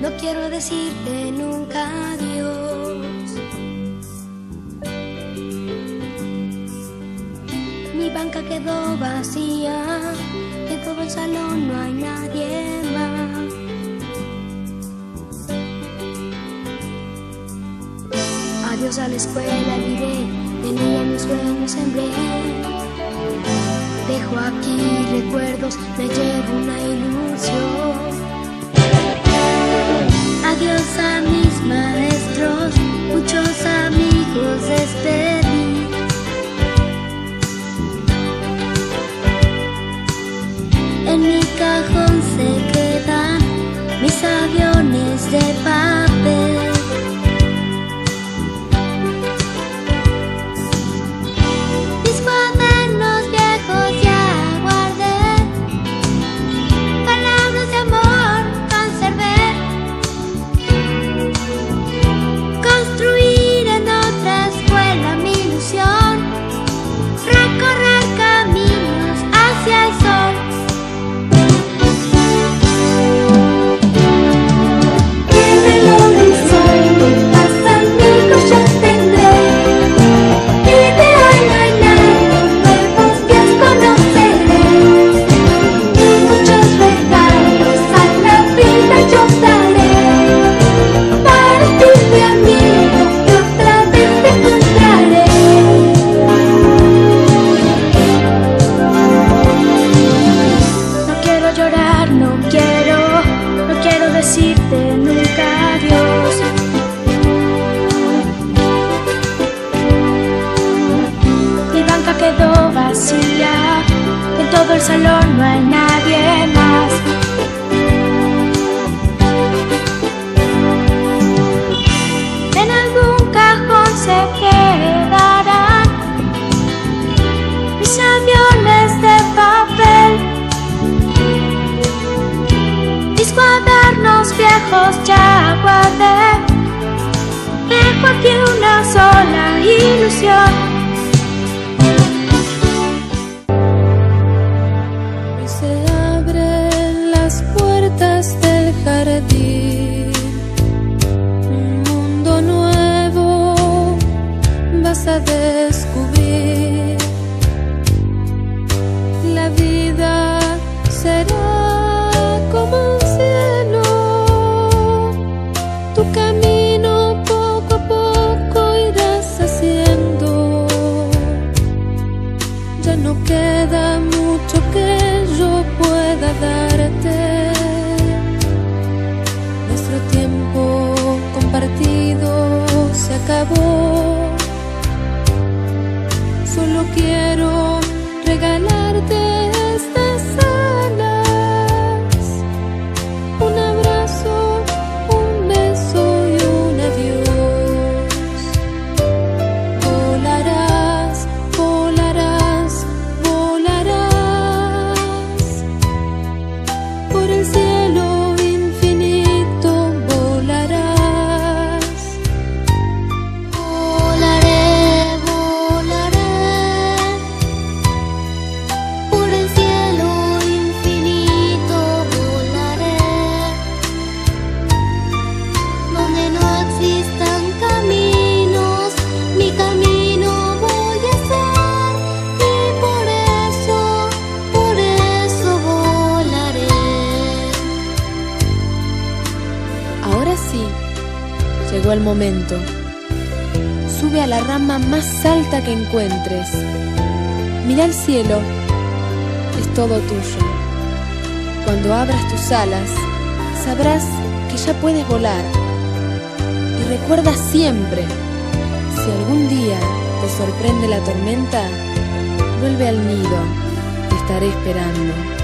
No quiero decirte nunca adiós. Mi banca quedó vacía, en todo el salón no hay nadie más. Adiós a la escuela, diré, tenía mis sueños sembré. Dejo aquí recuerdos, me llevo una ilusión. Adiós a mis maestros, muchos amigos despedí. En mi cajón se quedan mis aviones de papel. En todo el salón no hay nadie más. En algún cajón se quedarán mis aviones de papel. Mis cuadernos viejos ya guardé. Dejo aquí una sola ilusión. Jardín. Un mundo nuevo vas a descubrir. La vida será como un cielo. Tu camino poco a poco irás haciendo. Ya no queda mucho que yo pueda darte. Momento. Sube a la rama más alta que encuentres. Mira el cielo, es todo tuyo. Cuando abras tus alas, sabrás que ya puedes volar. Y recuerda siempre, si algún día te sorprende la tormenta, vuelve al nido, te estaré esperando.